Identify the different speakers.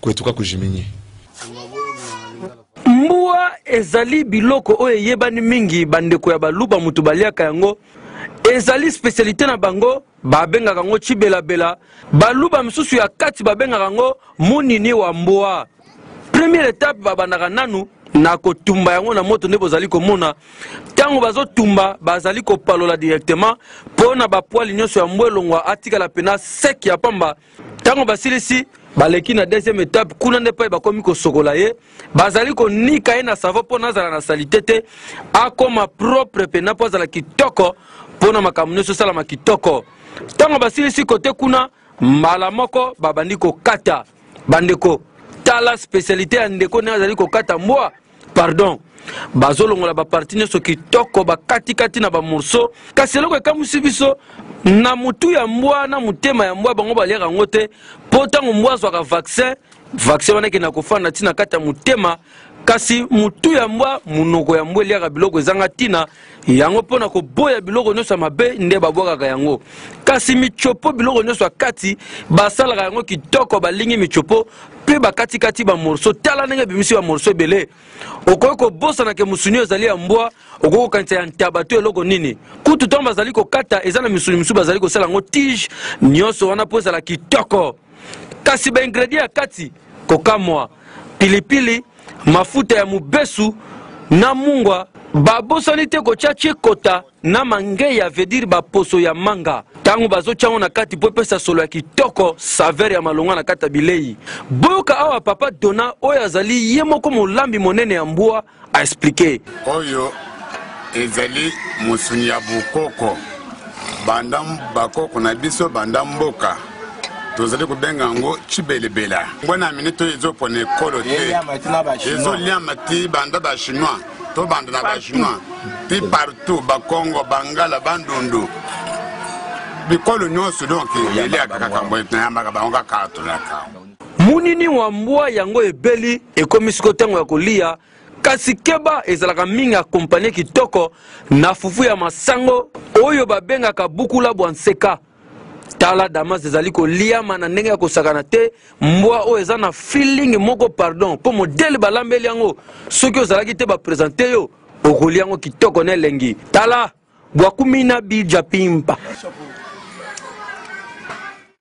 Speaker 1: kwetu kakujiminyi
Speaker 2: mbwa ezali biloko oyo eyebani mingi bandeko ya baluba moto baliaka yango ezali spesialite na bango babengaka yango cibelabela baluba mosusu ya kati babengaka yango monini wa mbwa première etape babandaka nanu na kotumba yango na moto nde bozali komona ntango bazotumba bazali kopalola directement mpo na bapwali nyonso ya mbwa elongwa atikala mpena seke ya pamba ntango basilisi baleki na deuxième étape kuna nde epai bakomi kosokola ye bazali konika ye na savo mpo nazala na salite te akoma propre mpena mpo azala kitoko mpo na makambo nyonso esalama kitoko ntango basilisi kote kuna mbala moko babandi kokata bandeko tala spesialite ya ndeko nde azali kokata mbwa pardon bazolongola baparti nyonso kitoko bakatikati na bamorso kasi eloko ekamwisi biso na motu ya mbwa na motema ya mbwa bango baliaka yango te mpo ntango mbwa azwaka vaccin vaccin wana ekenda kofanda ntina kati ya motema kasi motu ya mbwa monoko ya mbwa eliaka biloko ezanga ntina yango mpo na koboya biloko nyonso ya mabe nde babwakaka yango kasi micopo biloko nyonso ya kati basalaka yango kitoko balingi micopo mpe bakatikati bamorso tala ndenge ebimisi bamorso ebele okoki kobosana ke mosuni oyo ezali ya mbwa okoki kokanisa ya ntaba to eloko nini kutu ntango bazali kokata eza na misuni mosusu bazali kosala yango tige nyonso wana mpo ezala kitoko kasi ba ingredient ya kati kokamwa pilipili mafuta ya mobesu na mungwa babosani te kotya chekota na mange ya vedire baposo ya manga ntango bazotya yango na kati mpo epesa solo ya kitoko savere ya malonga na kati ya bilei boyoka awa papa dona oyo azali ye moko molambi monene ya mbwa a expliquer.
Speaker 3: Oyo ezali mosuni ya bokoko banda bakoko na biso banda mboka tozali kobenga yango cibelebela yango na miniti oyo ezopona ekolo te ezoliama ti banda bachinois to banda na bachinois ti partout bakongo bangala bandundu bikolo nyonso donk eliaka kaka boye nayambaka bango kaka tolaka
Speaker 2: Munini wa mbwa yango ebeli, ekomi siko ntango ya koliya kasi keba ezalaka mingi akompanye kitoko na fufu ya masango oyo babengaka bukula bwa nseka tala damas ezali koliama na ndenge ya kosakana te mbwa oyo eza na feeling moko pardon mpo modele balambeli yango soki ozalaki te bapresente yo okolia yango kitoko na elengi tala bwakumina bija pimpa